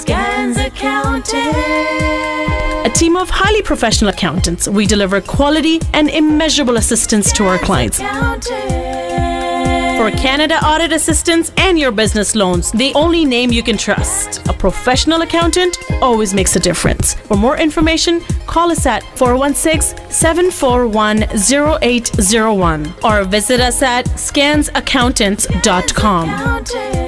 Skans Accountant. A team of highly professional accountants, we deliver quality and immeasurable assistance to our clients. For Canada audit assistance and your business loans, the only name you can trust. A professional accountant always makes a difference. For more information, call us at 416 741 0801 or visit us at skansaccountants.com.